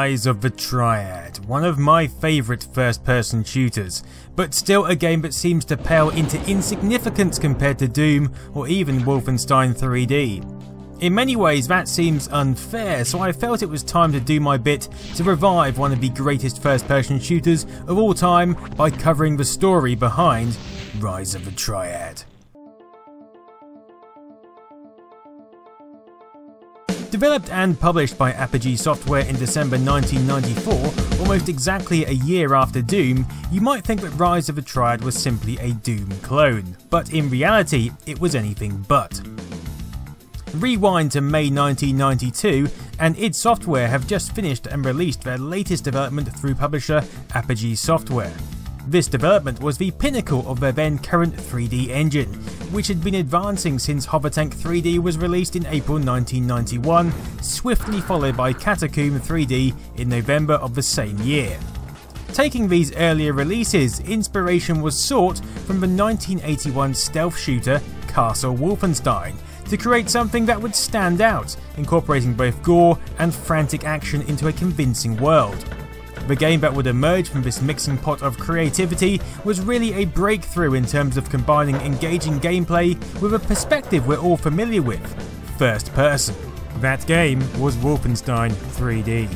Rise of the Triad, one of my favourite first person shooters, but still a game that seems to pale into insignificance compared to Doom or even Wolfenstein 3D. In many ways that seems unfair, so I felt it was time to do my bit to revive one of the greatest first person shooters of all time by covering the story behind Rise of the Triad. Developed and published by Apogee Software in December 1994, almost exactly a year after Doom, you might think that Rise of the Triad was simply a Doom clone, but in reality, it was anything but. Rewind to May 1992, and id Software have just finished and released their latest development through publisher Apogee Software. This development was the pinnacle of their then current 3D engine, which had been advancing since Hovertank 3D was released in April 1991, swiftly followed by Catacomb 3D in November of the same year. Taking these earlier releases, inspiration was sought from the 1981 stealth shooter Castle Wolfenstein to create something that would stand out, incorporating both gore and frantic action into a convincing world. The game that would emerge from this mixing pot of creativity was really a breakthrough in terms of combining engaging gameplay with a perspective we're all familiar with first person. That game was Wolfenstein 3D.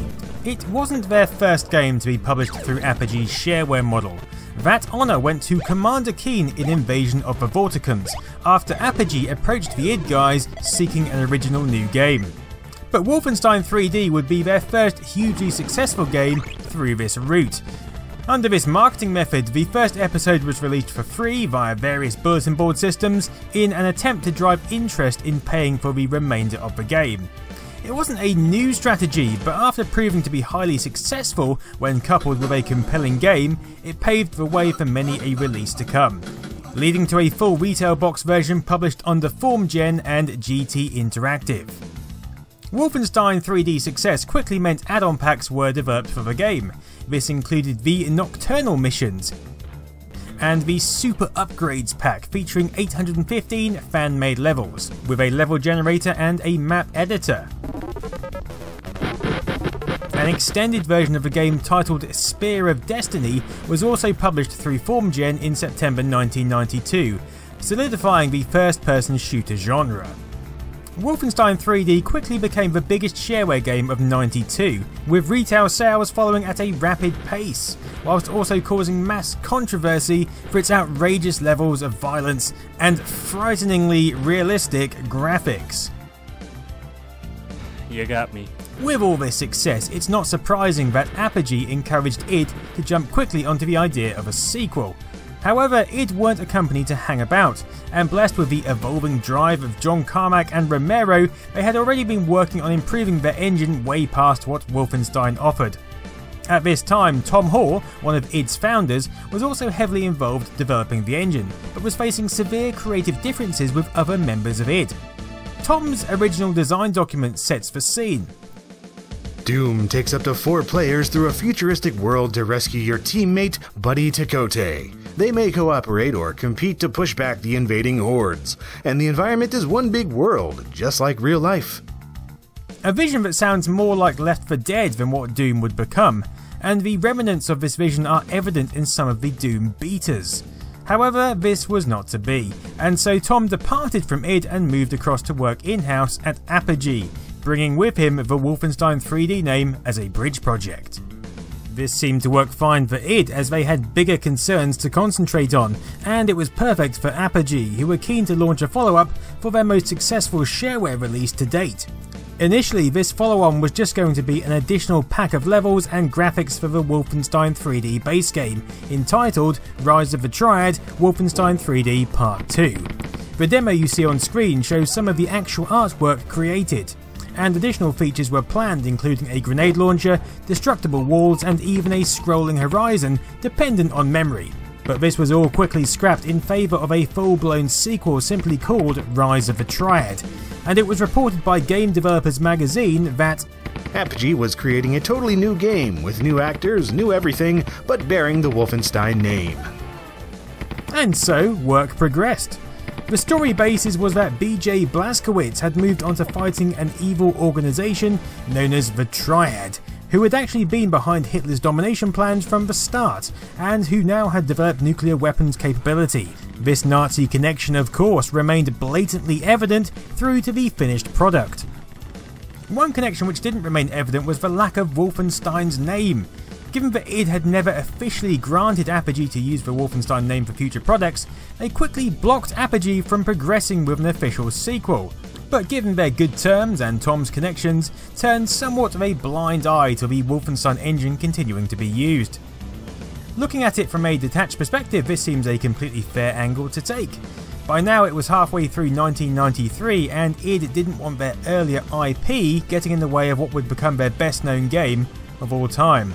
It wasn't their first game to be published through Apogee's shareware model. That honour went to Commander Keen in Invasion of the Vorticons, after Apogee approached the id guys seeking an original new game. But Wolfenstein 3D would be their first hugely successful game through this route. Under this marketing method, the first episode was released for free via various bulletin board systems in an attempt to drive interest in paying for the remainder of the game. It wasn't a new strategy, but after proving to be highly successful when coupled with a compelling game, it paved the way for many a release to come, leading to a full retail box version published under FormGen and GT Interactive. Wolfenstein 3D success quickly meant add-on packs were developed for the game. This included the Nocturnal missions, and the Super Upgrades pack featuring 815 fan-made levels, with a level generator and a map editor. An extended version of the game titled Spear of Destiny was also published through FormGen in September 1992, solidifying the first-person shooter genre. Wolfenstein 3D quickly became the biggest shareware game of 92, with retail sales following at a rapid pace, whilst also causing mass controversy for its outrageous levels of violence and frighteningly realistic graphics. You got me. With all this success, it's not surprising that Apogee encouraged id to jump quickly onto the idea of a sequel, However, id weren't a company to hang about, and blessed with the evolving drive of John Carmack and Romero, they had already been working on improving their engine way past what Wolfenstein offered. At this time, Tom Hall, one of id's founders, was also heavily involved developing the engine, but was facing severe creative differences with other members of id. Tom's original design document sets the scene. Doom takes up to four players through a futuristic world to rescue your teammate, Buddy Dacote. They may cooperate or compete to push back the invading hordes, and the environment is one big world, just like real life. A vision that sounds more like Left 4 Dead than what Doom would become, and the remnants of this vision are evident in some of the Doom beaters. However, this was not to be, and so Tom departed from id and moved across to work in-house at Apogee, bringing with him the Wolfenstein 3D name as a bridge project. This seemed to work fine for id as they had bigger concerns to concentrate on, and it was perfect for Apogee who were keen to launch a follow-up for their most successful shareware release to date. Initially, this follow-on was just going to be an additional pack of levels and graphics for the Wolfenstein 3D base game, entitled Rise of the Triad Wolfenstein 3D Part 2. The demo you see on screen shows some of the actual artwork created and additional features were planned including a grenade launcher, destructible walls and even a scrolling horizon dependent on memory. But this was all quickly scrapped in favour of a full-blown sequel simply called Rise of the Triad, and it was reported by Game Developers magazine that Apogee was creating a totally new game with new actors, new everything, but bearing the Wolfenstein name. And so, work progressed. The story basis was that BJ Blazkowicz had moved on to fighting an evil organisation known as the Triad, who had actually been behind Hitler's domination plans from the start, and who now had developed nuclear weapons capability. This Nazi connection, of course, remained blatantly evident through to the finished product. One connection which didn't remain evident was the lack of Wolfenstein's name. Given that id had never officially granted Apogee to use the Wolfenstein name for future products, they quickly blocked Apogee from progressing with an official sequel. But given their good terms and Tom's connections, turned somewhat of a blind eye to the Wolfenstein engine continuing to be used. Looking at it from a detached perspective, this seems a completely fair angle to take. By now it was halfway through 1993 and id didn't want their earlier IP getting in the way of what would become their best known game of all time.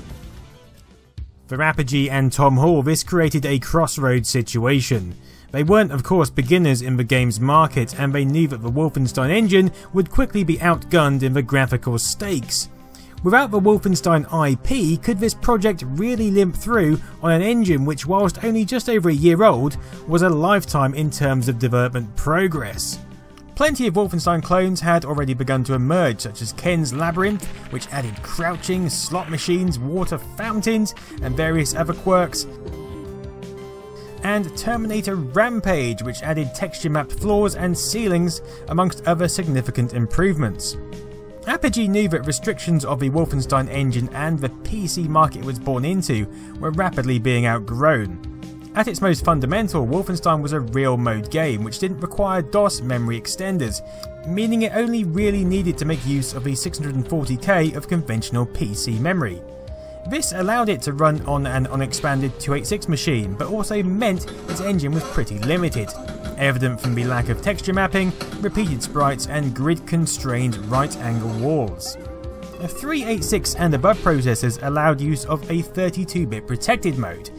For Apogee and Tom Hall, this created a crossroads situation. They weren't, of course, beginners in the game's market, and they knew that the Wolfenstein engine would quickly be outgunned in the graphical stakes. Without the Wolfenstein IP, could this project really limp through on an engine which, whilst only just over a year old, was a lifetime in terms of development progress? Plenty of Wolfenstein clones had already begun to emerge, such as Ken's Labyrinth, which added crouching, slot machines, water fountains, and various other quirks, and Terminator Rampage, which added texture mapped floors and ceilings, amongst other significant improvements. Apogee knew that restrictions of the Wolfenstein engine and the PC market it was born into were rapidly being outgrown. At its most fundamental, Wolfenstein was a real mode game which didn't require DOS memory extenders, meaning it only really needed to make use of the 640k of conventional PC memory. This allowed it to run on an unexpanded 286 machine, but also meant its engine was pretty limited, evident from the lack of texture mapping, repeated sprites, and grid constrained right angle walls. 386 and above processors allowed use of a 32 bit protected mode,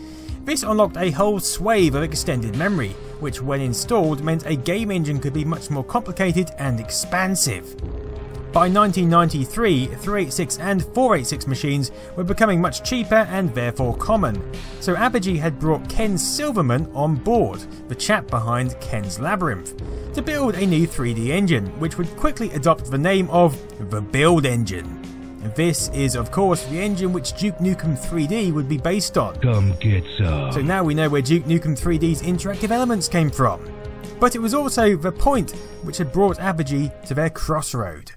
this unlocked a whole swathe of extended memory, which when installed meant a game engine could be much more complicated and expansive. By 1993, 386 and 486 machines were becoming much cheaper and therefore common, so Apogee had brought Ken Silverman on board, the chap behind Ken's Labyrinth, to build a new 3D engine, which would quickly adopt the name of the Build Engine. This is, of course, the engine which Duke Nukem 3D would be based on. Come get some. So now we know where Duke Nukem 3D's interactive elements came from. But it was also the point which had brought Apogee to their crossroad.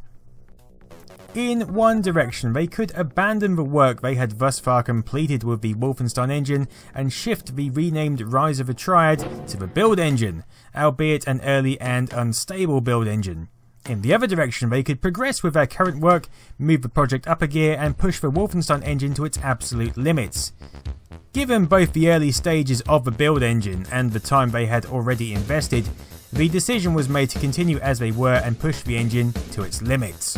In one direction, they could abandon the work they had thus far completed with the Wolfenstein engine and shift the renamed Rise of the Triad to the build engine, albeit an early and unstable build engine. In the other direction, they could progress with their current work, move the project up a gear, and push the Wolfenstein engine to its absolute limits. Given both the early stages of the build engine and the time they had already invested, the decision was made to continue as they were and push the engine to its limits.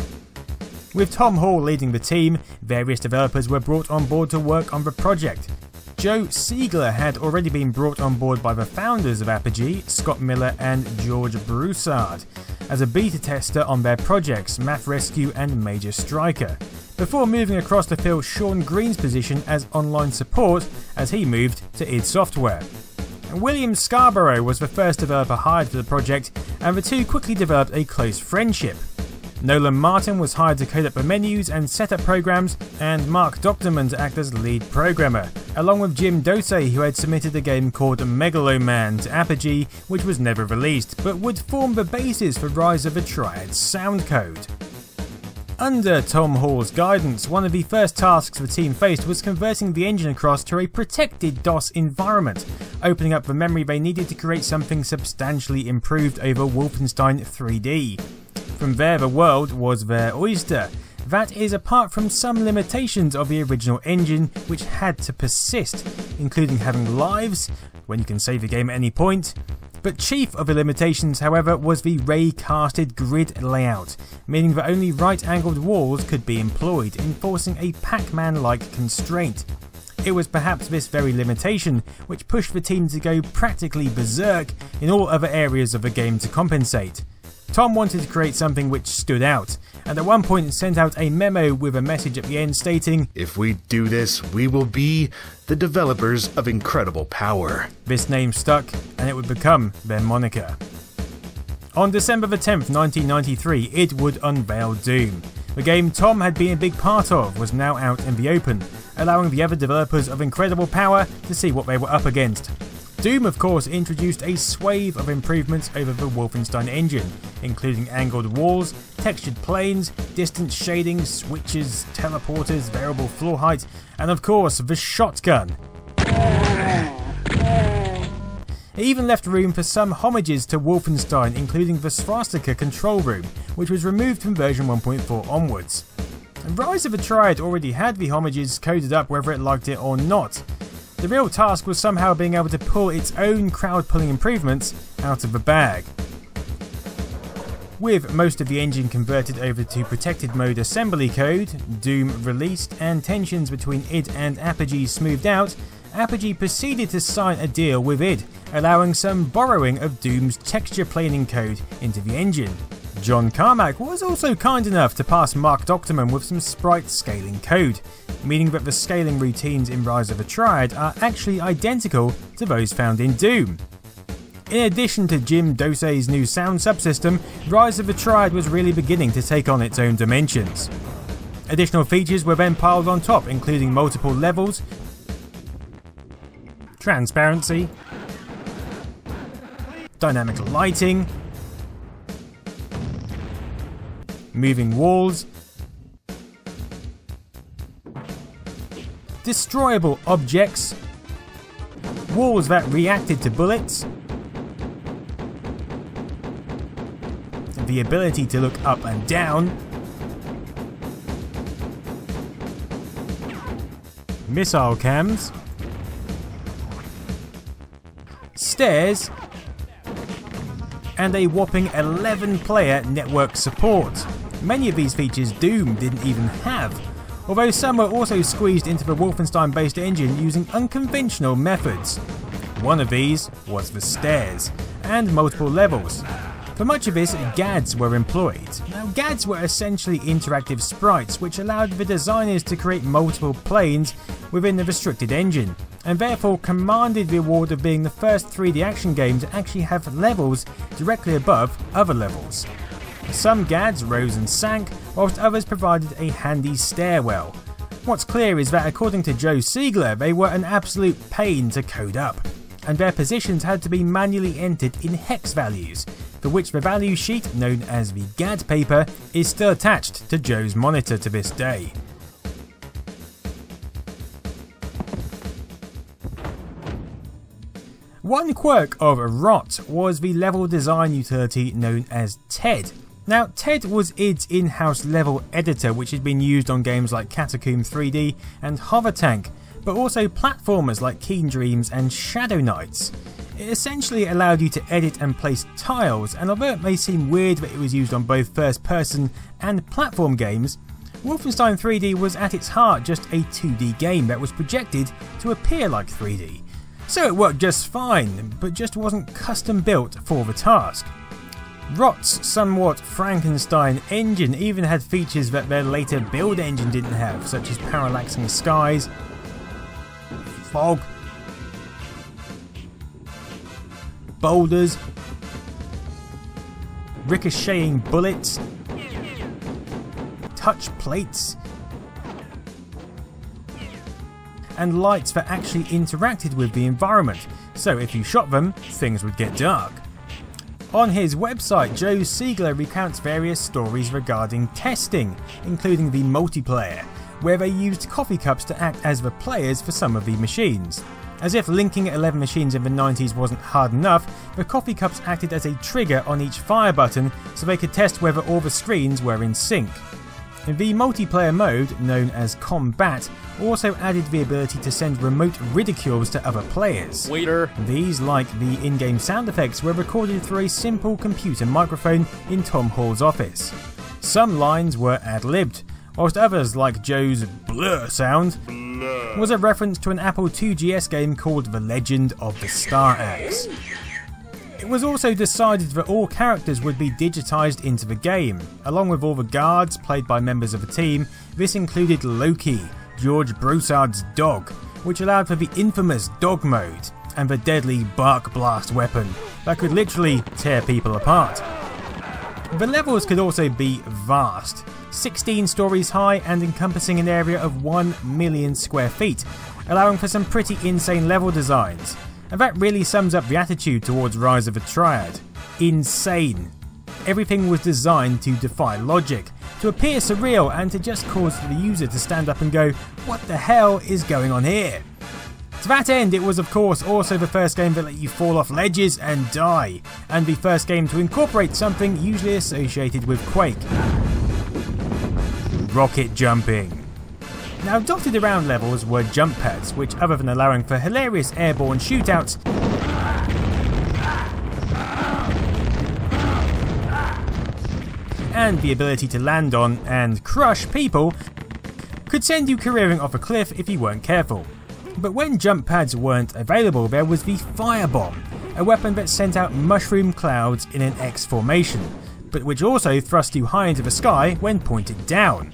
With Tom Hall leading the team, various developers were brought on board to work on the project, Joe Siegler had already been brought on board by the founders of Apogee, Scott Miller and George Broussard, as a beta tester on their projects Math Rescue and Major Striker, before moving across to fill Shawn Green's position as online support as he moved to id Software. William Scarboro was the first developer hired for the project, and the two quickly developed a close friendship. Nolan Martin was hired to code up the menus and setup programs, and Mark Dochtermann to act as lead programmer, along with Jim Dosé, who had submitted a game called Megaloman to Apogee, which was never released, but would form the basis for Rise of the Triad's sound code. Under Tom Hall's guidance, one of the first tasks the team faced was converting the engine across to a protected DOS environment, opening up the memory they needed to create something substantially improved over Wolfenstein 3D. From there, the world was their oyster. That is apart from some limitations of the original engine which had to persist, including having lives, when you can save the game at any point. But chief of the limitations, however, was the ray-casted grid layout, meaning that only right-angled walls could be employed, enforcing a Pac-Man-like constraint. It was perhaps this very limitation which pushed the team to go practically berserk in all other areas of the game to compensate. Tom wanted to create something which stood out, and at one point sent out a memo with a message at the end stating, If we do this, we will be the developers of incredible power. This name stuck, and it would become their moniker. On December the 10th, 1993, id would unveil Doom. The game Tom had been a big part of was now out in the open, allowing the other developers of incredible power to see what they were up against. Doom, of course, introduced a swathe of improvements over the Wolfenstein engine, including angled walls, textured planes, distance shading, switches, teleporters, variable floor height, and of course, the shotgun. It even left room for some homages to Wolfenstein, including the Swastika control room, which was removed from version 1.4 onwards. Rise of the Triad already had the homages coded up whether it liked it or not. The real task was somehow being able to pull its own crowd pulling improvements out of the bag. With most of the engine converted over to protected mode assembly code, Doom released, and tensions between id and Apogee smoothed out, Apogee proceeded to sign a deal with id, allowing some borrowing of Doom's texture planing code into the engine. John Carmack was also kind enough to pass Mark Dochtermann with some sprite scaling code, meaning that the scaling routines in Rise of the Triad are actually identical to those found in Doom. In addition to Jim Dosé's new sound subsystem, Rise of the Triad was really beginning to take on its own dimensions. Additional features were then piled on top, including multiple levels, transparency, dynamic lighting, moving walls, destroyable objects, walls that reacted to bullets, the ability to look up and down, missile cams, stairs, and a whopping 11 player network support. Many of these features Doom didn't even have, although some were also squeezed into the Wolfenstein based engine using unconventional methods. One of these was the stairs, and multiple levels. For much of this, GADs were employed. Now, GADs were essentially interactive sprites which allowed the designers to create multiple planes within the restricted engine, and therefore commanded the award of being the first 3D action game to actually have levels directly above other levels. Some GADs rose and sank, whilst others provided a handy stairwell. What's clear is that according to Joe Siegler, they were an absolute pain to code up, and their positions had to be manually entered in hex values, for which the value sheet, known as the GAD paper, is still attached to Joe's monitor to this day. One quirk of RoTT was the level design utility known as TED. Now, TED was id's in-house level editor which had been used on games like Catacomb 3D and Hover Tank, but also platformers like Keen Dreams and Shadow Knights. It essentially allowed you to edit and place tiles, and although it may seem weird that it was used on both first person and platform games, Wolfenstein 3D was at its heart just a 2D game that was projected to appear like 3D. So it worked just fine, but just wasn't custom built for the task. RoTT's somewhat Frankenstein engine even had features that their later build engine didn't have, such as parallaxing skies, fog, boulders, ricocheting bullets, touch plates, and lights that actually interacted with the environment, so if you shot them, things would get dark. On his website, Joe Siegler recounts various stories regarding testing, including the multiplayer, where they used coffee cups to act as the players for some of the machines. As if linking 11 machines in the 90s wasn't hard enough, the coffee cups acted as a trigger on each fire button so they could test whether all the screens were in sync. The multiplayer mode, known as Combat, also added the ability to send remote ridicules to other players. Waiter. These, like the in-game sound effects, were recorded through a simple computer microphone in Tom Hall's office. Some lines were ad-libbed, whilst others, like Joe's blur sound, was a reference to an Apple 2GS game called The Legend of the Star Axe. It was also decided that all characters would be digitised into the game, along with all the guards played by members of the team. This included Loki, George Broussard's dog, which allowed for the infamous dog mode, and the deadly bark blast weapon that could literally tear people apart. The levels could also be vast, 16 stories high and encompassing an area of 1 million square feet, allowing for some pretty insane level designs. And that really sums up the attitude towards Rise of a Triad. Insane. Everything was designed to defy logic, to appear surreal and to just cause the user to stand up and go, what the hell is going on here? To that end, it was of course also the first game that let you fall off ledges and die, and the first game to incorporate something usually associated with Quake. Rocket jumping. Now dotted around levels were jump pads, which other than allowing for hilarious airborne shootouts, and the ability to land on and crush people, could send you careering off a cliff if you weren't careful. But when jump pads weren't available, there was the firebomb, a weapon that sent out mushroom clouds in an X formation, but which also thrust you high into the sky when pointed down.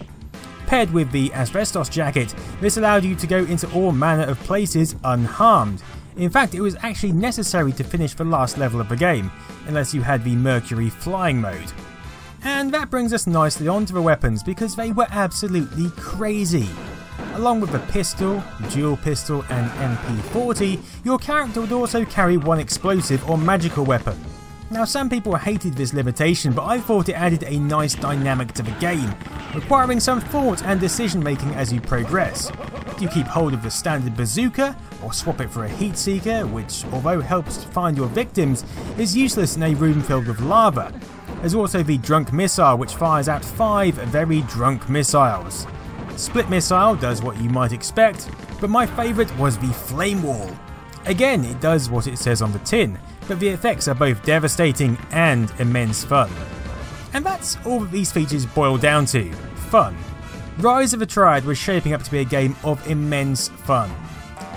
Paired with the asbestos jacket, this allowed you to go into all manner of places unharmed. In fact, it was actually necessary to finish the last level of the game, unless you had the Mercury flying mode. And that brings us nicely onto the weapons because they were absolutely crazy. Along with the pistol, dual pistol and MP40, your character would also carry one explosive or magical weapon. Now some people hated this limitation but I thought it added a nice dynamic to the game, requiring some thought and decision making as you progress. Do you keep hold of the standard bazooka or swap it for a heat seeker which although helps to find your victims is useless in a room filled with lava, there's also the Drunk Missile, which fires out 5 very drunk missiles. Split Missile does what you might expect, but my favourite was the Flame Wall. Again, it does what it says on the tin, but the effects are both devastating and immense fun. And that's all that these features boil down to fun. Rise of the Triad was shaping up to be a game of immense fun.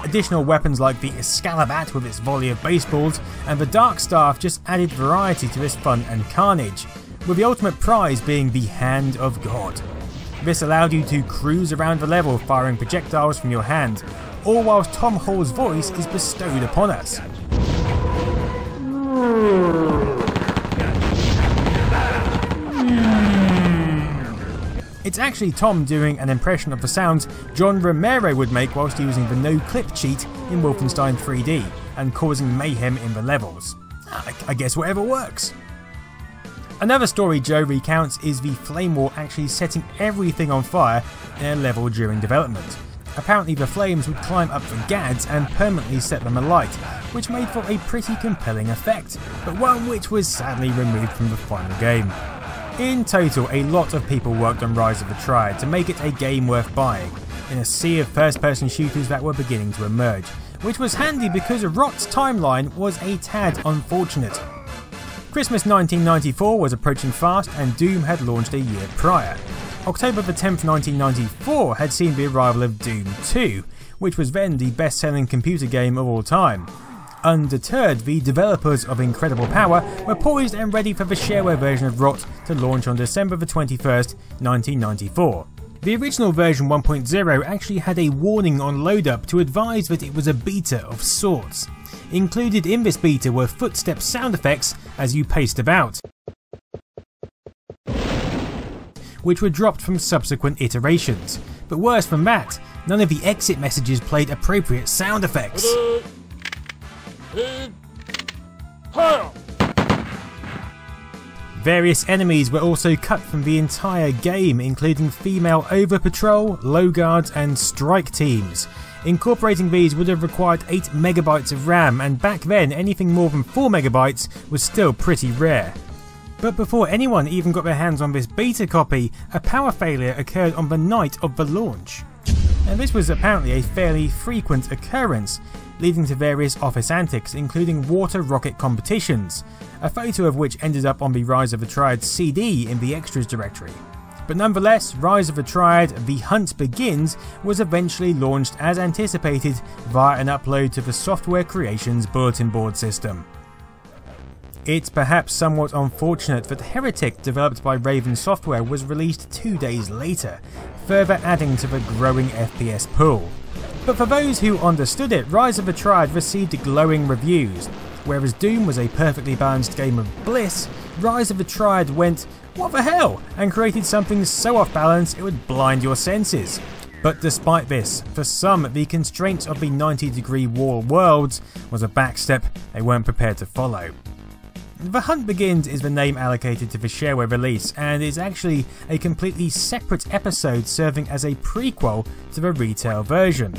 Additional weapons like the Excalibat with its volley of baseballs and the Dark Staff just added variety to this fun and carnage, with the ultimate prize being the Hand of God. This allowed you to cruise around the level firing projectiles from your hand, all whilst Tom Hall's voice is bestowed upon us. It's actually Tom doing an impression of the sounds John Romero would make whilst using the no clip cheat in Wolfenstein 3D and causing mayhem in the levels. I, guess whatever works. Another story Joe recounts is the flame war actually setting everything on fire in a level during development. Apparently the flames would climb up the gads and permanently set them alight, which made for a pretty compelling effect, but one which was sadly removed from the final game. In total, a lot of people worked on Rise of the Triad to make it a game worth buying, in a sea of first person shooters that were beginning to emerge, which was handy because RoTT's timeline was a tad unfortunate. Christmas 1994 was approaching fast and Doom had launched a year prior. October the 10th 1994 had seen the arrival of Doom 2, which was then the best selling computer game of all time, Undeterred, the developers of Incredible Power were poised and ready for the shareware version of RoTT to launch on December 21st, 1994. The original version 1.0 actually had a warning on load up to advise that it was a beta of sorts. Included in this beta were footstep sound effects as you paced about, which were dropped from subsequent iterations. But worse than that, none of the exit messages played appropriate sound effects. Various enemies were also cut from the entire game, including female Over Patrol, Low Guards, and Strike teams. Incorporating these would have required 8 megabytes of RAM, and back then anything more than 4 megabytes was still pretty rare. But before anyone even got their hands on this beta copy, a power failure occurred on the night of the launch. And this was apparently a fairly frequent occurrence, leading to various office antics, including water rocket competitions, a photo of which ended up on the Rise of the Triad CD in the extras directory. But nonetheless, Rise of the Triad The Hunt Begins was eventually launched as anticipated via an upload to the Software Creations bulletin board system. It's perhaps somewhat unfortunate that Heretic, developed by Raven Software, was released two days later, further adding to the growing FPS pool. But for those who understood it, Rise of the Triad received glowing reviews. Whereas Doom was a perfectly balanced game of bliss, Rise of the Triad went, what the hell, and created something so off balance it would blind your senses. But despite this, for some, the constraints of the 90 degree wall worlds was a backstep they weren't prepared to follow. The Hunt Begins is the name allocated to the shareware release and is actually a completely separate episode serving as a prequel to the retail version.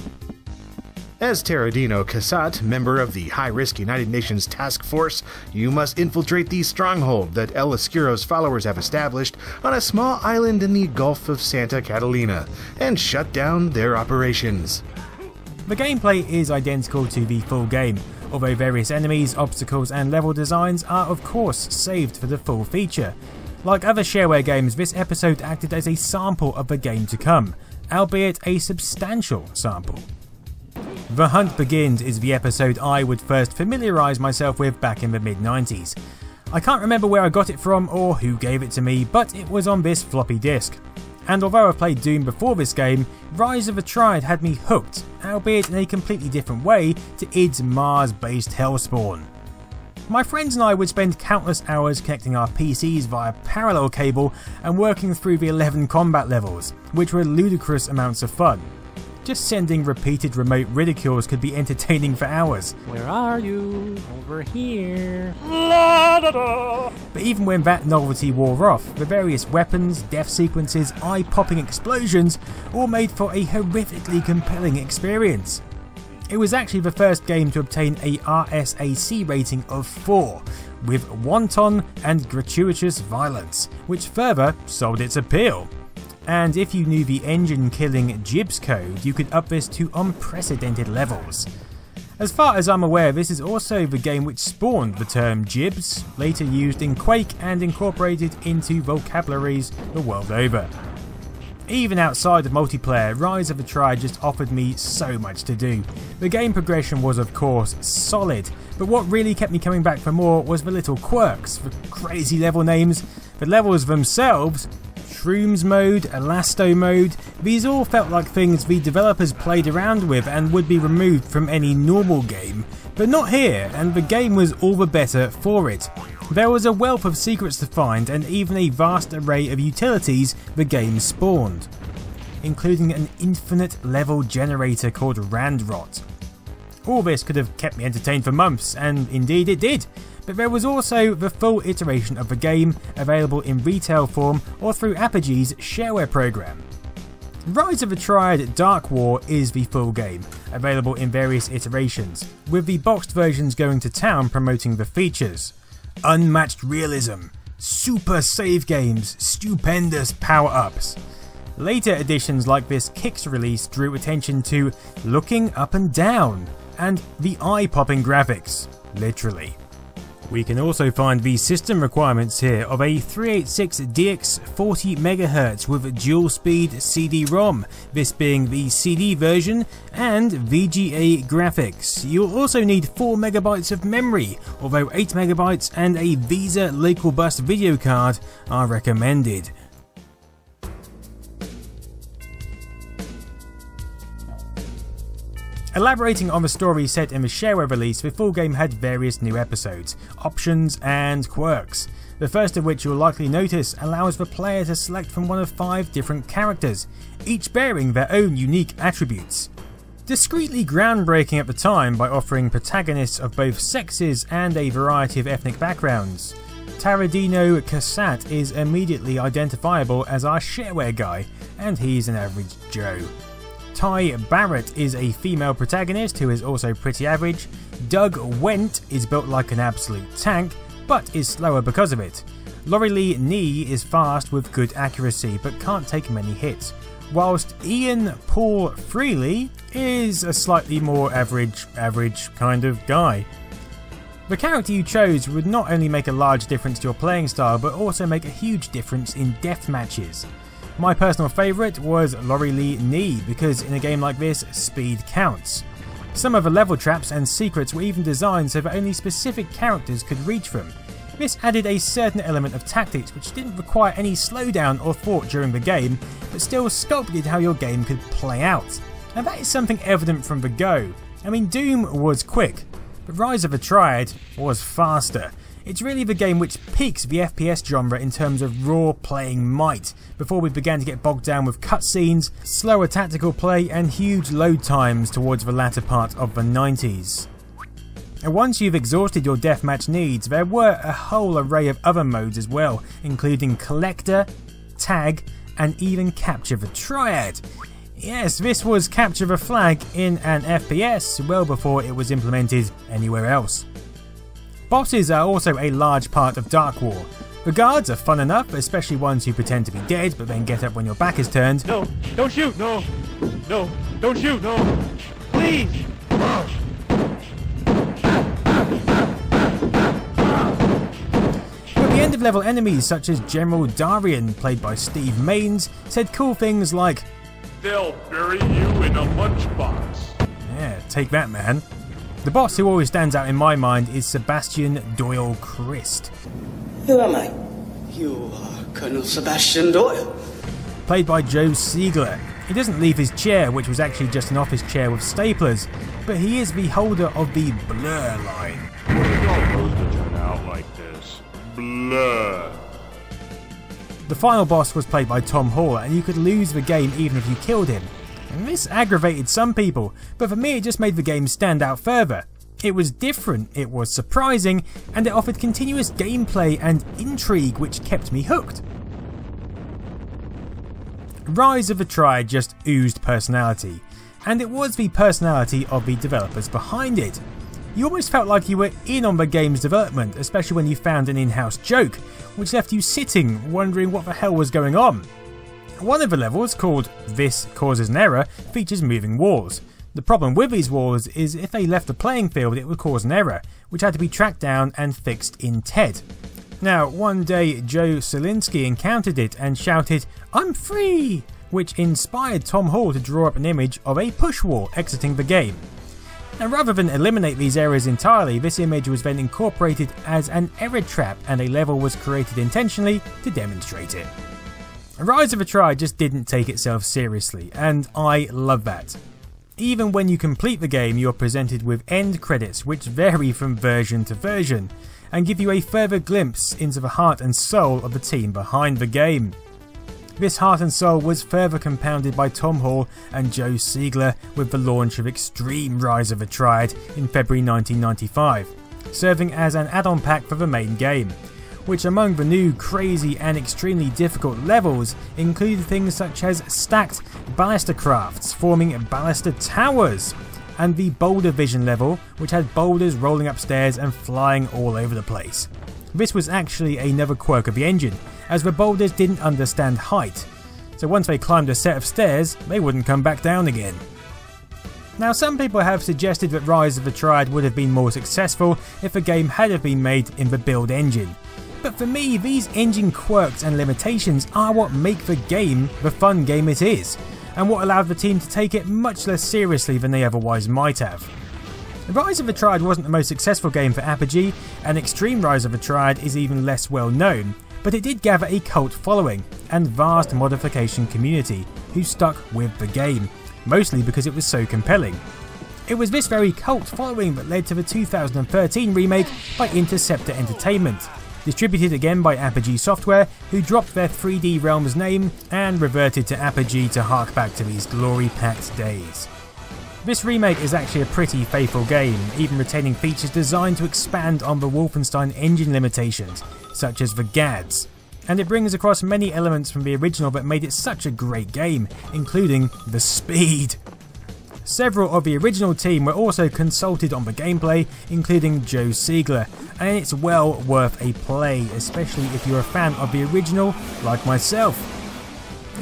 As Taradino Cassatt, member of the high risk United Nations Task Force, you must infiltrate the stronghold that El Oscuro's followers have established on a small island in the Gulf of Santa Catalina and shut down their operations. The gameplay is identical to the full game, although various enemies, obstacles, and level designs are of course saved for the full feature. Like other shareware games, this episode acted as a sample of the game to come, albeit a substantial sample. The Hunt Begins is the episode I would first familiarise myself with back in the mid 90s. I can't remember where I got it from or who gave it to me, but it was on this floppy disk. And although I've played Doom before this game, Rise of the Triad had me hooked, albeit in a completely different way to id's Mars based Hellspawn. My friends and I would spend countless hours connecting our PCs via parallel cable and working through the 11 combat levels, which were ludicrous amounts of fun. Just sending repeated remote ridicules could be entertaining for hours. Where are you? Over here. But even when that novelty wore off, the various weapons, death sequences, eye popping explosions all made for a horrifically compelling experience. It was actually the first game to obtain a RSAC rating of 4, with wanton and gratuitous violence, which further sold its appeal and if you knew the engine killing Gibs code, you could up this to unprecedented levels. As far as I'm aware, this is also the game which spawned the term Gibs, later used in Quake and incorporated into vocabularies the world over. Even outside of multiplayer, Rise of the Triad just offered me so much to do. The game progression was of course solid, but what really kept me coming back for more was the little quirks, the crazy level names, the levels themselves Shrooms mode, Elasto mode, these all felt like things the developers played around with and would be removed from any normal game, but not here, and the game was all the better for it. There was a wealth of secrets to find and even a vast array of utilities the game spawned, including an infinite level generator called Randrot. All this could have kept me entertained for months, and indeed it did, but there was also the full iteration of the game available in retail form or through Apogee's shareware program. Rise of the Triad Dark War is the full game, available in various iterations, with the boxed versions going to town promoting the features. Unmatched realism, super save games, stupendous power ups. Later editions like this Kicks release drew attention to looking up and down, and the eye popping graphics, literally. We can also find the system requirements here of a 386DX 40MHz with dual speed CD-ROM, this being the CD version, and VGA graphics. You'll also need 4MB of memory, although 8MB and a VESA local bus video card are recommended. Elaborating on the story set in the shareware release, the full game had various new episodes, options, and quirks. The first of which you'll likely notice allows the player to select from one of five different characters, each bearing their own unique attributes. Discreetly groundbreaking at the time by offering protagonists of both sexes and a variety of ethnic backgrounds. Taradino Cassatt is immediately identifiable as our shareware guy, and he's an average Joe. Thi Barrett is a female protagonist who is also pretty average. Doug Wendt is built like an absolute tank, but is slower because of it. Lorelei Ni is fast with good accuracy, but can't take many hits. Whilst Ian Paul Freely is a slightly more average, average kind of guy. The character you chose would not only make a large difference to your playing style, but also make a huge difference in death matches. My personal favourite was Lorelei Ni because in a game like this, speed counts. Some of the level traps and secrets were even designed so that only specific characters could reach them. This added a certain element of tactics which didn't require any slowdown or thought during the game, but still sculpted how your game could play out. And that is something evident from the go. I mean, Doom was quick, but Rise of the Triad was faster. It's really the game which peaks the FPS genre in terms of raw playing might, before we began to get bogged down with cutscenes, slower tactical play, and huge load times towards the latter part of the 90s. And once you've exhausted your deathmatch needs, there were a whole array of other modes as well, including Collector, Tag, and even Capture the Triad. Yes, this was Capture the Flag in an FPS well before it was implemented anywhere else. Bosses are also a large part of Dark War. The guards are fun enough, especially ones who pretend to be dead but then get up when your back is turned. No, don't shoot, no, no, don't shoot, no, please. But the end of level enemies such as General Darian, played by Steve Maines, said cool things like, They'll bury you in a lunchbox. Yeah, take that man. The boss who always stands out in my mind is Sebastian Doyle Krist. Who am I? You are Colonel Sebastian Doyle. Played by Joe Siegler. He doesn't leave his chair, which was actually just an office chair with staplers, but he is the holder of the Blur line. What are y'all supposed to turn out like this? Blur. The final boss was played by Tom Hall, and you could lose the game even if you killed him. And this aggravated some people, but for me it just made the game stand out further. It was different, it was surprising, and it offered continuous gameplay and intrigue which kept me hooked. Rise of the Triad just oozed personality, and it was the personality of the developers behind it. You almost felt like you were in on the game's development, especially when you found an in-house joke, which left you sitting, wondering what the hell was going on. One of the levels, called This Causes an Error, features moving walls. The problem with these walls is if they left the playing field it would cause an error, which had to be tracked down and fixed in TED. Now, one day Joe Selinske encountered it and shouted, I'm free! Which inspired Tom Hall to draw up an image of a push wall exiting the game. And rather than eliminate these errors entirely, this image was then incorporated as an error trap and a level was created intentionally to demonstrate it. Rise of a Triad just didn't take itself seriously, and I love that. Even when you complete the game, you're presented with end credits which vary from version to version, and give you a further glimpse into the heart and soul of the team behind the game. This heart and soul was further compounded by Tom Hall and Joe Siegler with the launch of Extreme Rise of a Triad in February 1995, serving as an add-on pack for the main game, which among the new crazy and extremely difficult levels included things such as stacked ballista crafts forming ballista towers, and the boulder vision level, which had boulders rolling upstairs and flying all over the place. This was actually another quirk of the engine, as the boulders didn't understand height, so once they climbed a set of stairs, they wouldn't come back down again. Now some people have suggested that Rise of the Triad would have been more successful if the game had have been made in the build engine, but for me these engine quirks and limitations are what make the game the fun game it is, and what allowed the team to take it much less seriously than they otherwise might have. Rise of the Triad wasn't the most successful game for Apogee, and Extreme Rise of the Triad is even less well known, but it did gather a cult following and vast modification community who stuck with the game, mostly because it was so compelling. It was this very cult following that led to the 2013 remake by Interceptor Entertainment, distributed again by Apogee Software, who dropped their 3D Realms name and reverted to Apogee to hark back to these glory packed days. This remake is actually a pretty faithful game, even retaining features designed to expand on the Wolfenstein engine limitations, such as the GADS, and it brings across many elements from the original that made it such a great game, including the speed. Several of the original team were also consulted on the gameplay, including Joe Siegler, and it's well worth a play, especially if you're a fan of the original, like myself.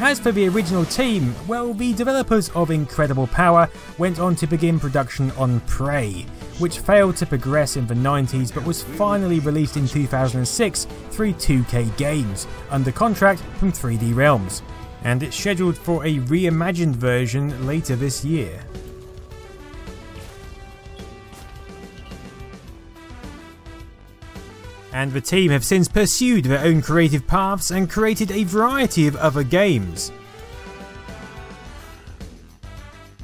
As for the original team, well, the developers of Incredible Power went on to begin production on Prey, which failed to progress in the 90s but was finally released in 2006 through 2K Games, under contract from 3D Realms, and it's scheduled for a reimagined version later this year. and the team have since pursued their own creative paths and created a variety of other games.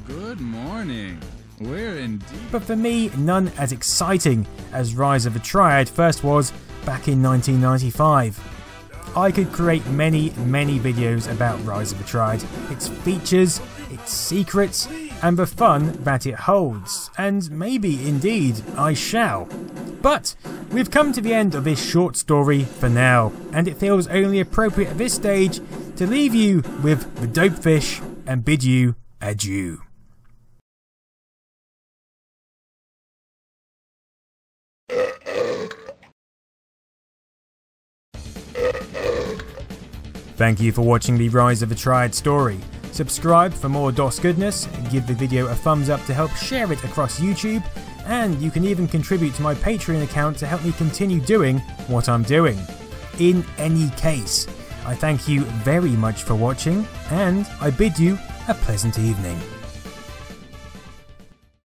Good morning. We're indeed. but for me, none as exciting as Rise of the Triad first was back in 1995. I could create many, many videos about Rise of the Triad, its features, its secrets, and the fun that it holds, and maybe indeed I shall. But we've come to the end of this short story for now, and it feels only appropriate at this stage to leave you with the Dopefish and bid you adieu. Thank you for watching the Rise of the Triad story. Subscribe for more DOS goodness, give the video a thumbs up to help share it across YouTube, and you can even contribute to my Patreon account to help me continue doing what I'm doing. In any case, I thank you very much for watching, and I bid you a pleasant evening.